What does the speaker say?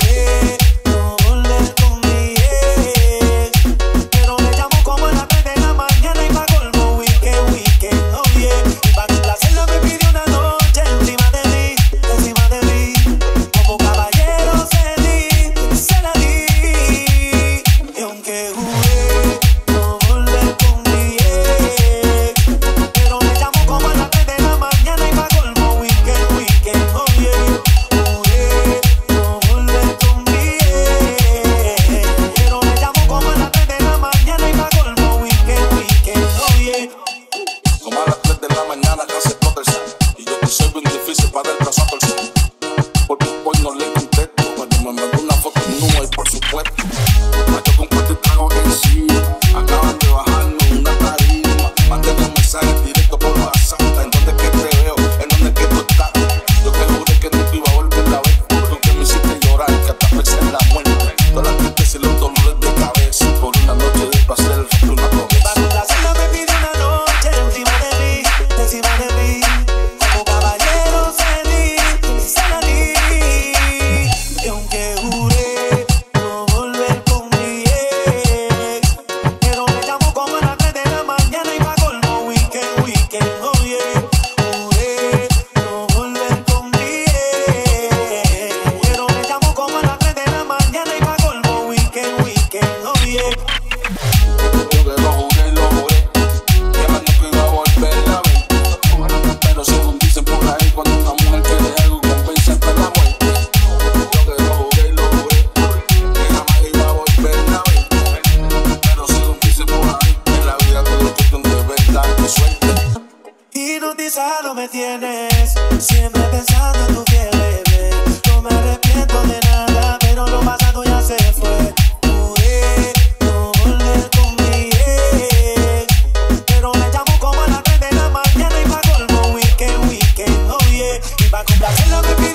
comer. hipnotizado me tienes, siempre pensando en tu piel, bebé. No me arrepiento de nada, pero lo pasado ya se fue. Pude no volver con mi ex, pero le llamo como a las 3 de la mañana y pa' colmo weekend, weekend, oh yeah. y pa' complacerla me pide